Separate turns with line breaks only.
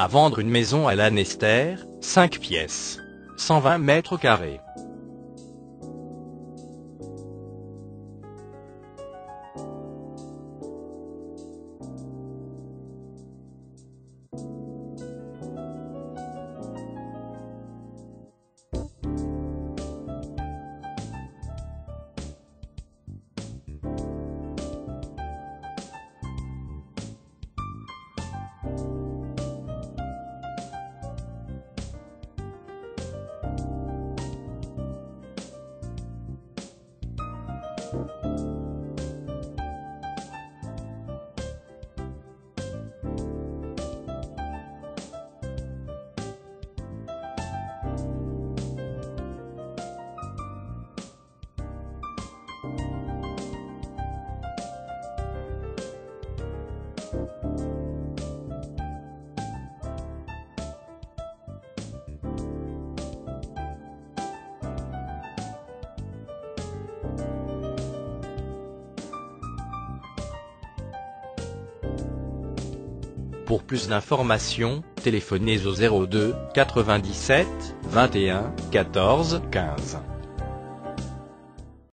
À vendre une maison à Lanester, 5 pièces. 120 mètres carrés. you Pour plus d'informations, téléphonez au 02 97 21 14 15.